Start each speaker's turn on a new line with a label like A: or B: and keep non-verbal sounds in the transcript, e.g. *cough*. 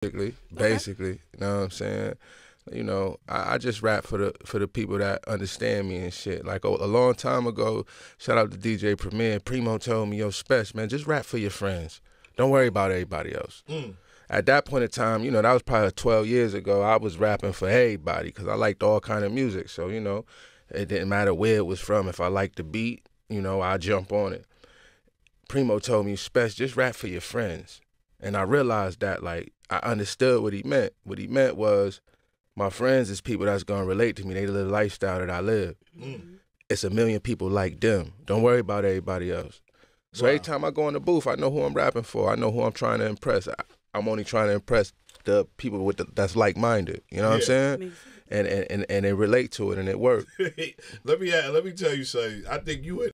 A: Basically, basically, you know what I'm saying. You know, I, I just rap for the for the people that understand me and shit. Like a, a long time ago, shout out to DJ Premier. Primo told me, "Yo, Special man, just rap for your friends. Don't worry about everybody else." Mm. At that point in time, you know, that was probably 12 years ago. I was rapping for everybody because I liked all kind of music. So you know, it didn't matter where it was from. If I liked the beat, you know, I jump on it. Primo told me, Spesh, just rap for your friends. And I realized that, like, I understood what he meant. What he meant was, my friends is people that's gonna relate to me. They live the lifestyle that I live. Mm-hmm. It's a million people like them. Don't worry about everybody else. So every time I go in the booth, I know who I'm rapping for. I know who I'm trying to impress. I, I'm only trying to impress the people with the, that's like minded. You know what I'm saying? And, and and and they relate to it and it works. *laughs*
B: let me let me tell you something. I think you and